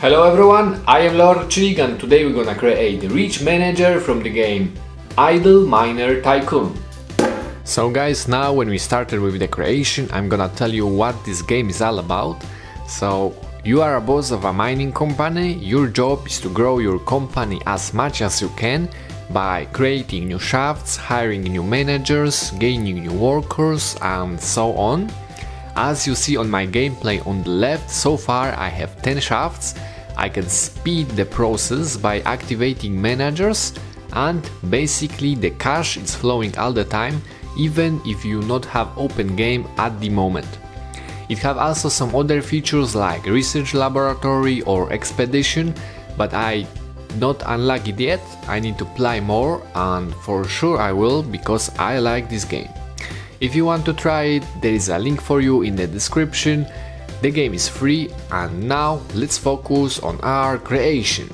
Hello everyone, I am LoreChirik and today we're gonna create the Rich Manager from the game Idle Miner Tycoon. So guys, now when we started with the creation, I'm gonna tell you what this game is all about. So, you are a boss of a mining company, your job is to grow your company as much as you can by creating new shafts, hiring new managers, gaining new workers and so on. As you see on my gameplay on the left, so far I have 10 shafts. I can speed the process by activating managers and basically the cash is flowing all the time even if you not have open game at the moment. It have also some other features like research laboratory or expedition but I not unlock it yet, I need to play more and for sure I will because I like this game. If you want to try it, there is a link for you in the description. The game is free and now let's focus on our creation.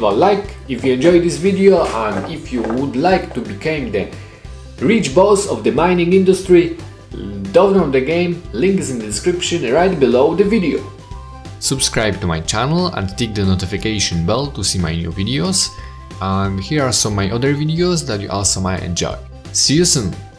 Leave a like if you enjoyed this video and if you would like to become the rich boss of the mining industry, download the game, link is in the description right below the video. Subscribe to my channel and tick the notification bell to see my new videos and here are some of my other videos that you also might enjoy. See you soon!